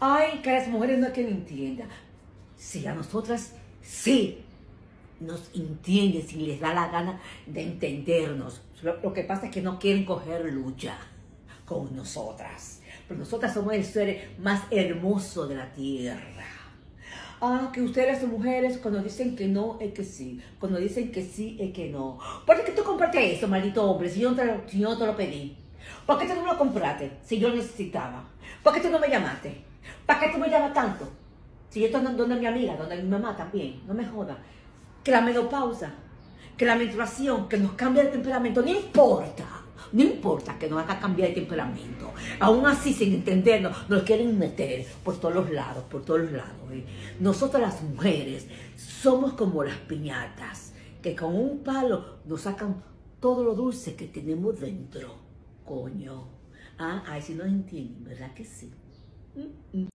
Ay, que las mujeres no quieren entienda. Si a nosotras sí nos entienden, si les da la gana de entendernos. Lo, lo que pasa es que no quieren coger lucha con nosotras. Pero nosotras somos el ser más hermoso de la tierra. Ah, que ustedes las mujeres cuando dicen que no es que sí, cuando dicen que sí es que no. ¿Por qué tú compraste eso, maldito hombre, si yo no te lo, si yo te lo pedí? ¿Por qué tú no lo compraste si yo lo necesitaba? ¿Por qué tú no me llamaste? ¿Para qué tú me llamas tanto? Si yo estoy donde mi amiga, donde mi mamá también, no me joda. Que la menopausa, que la menstruación, que nos cambia de temperamento, no importa. No importa que nos haga cambiar de temperamento. Aún así, sin entendernos, nos quieren meter por todos los lados, por todos los lados. ¿eh? Nosotras las mujeres somos como las piñatas, que con un palo nos sacan todo lo dulce que tenemos dentro. Coño. Ah, ay, si no entienden, ¿verdad que sí? Mm, mm.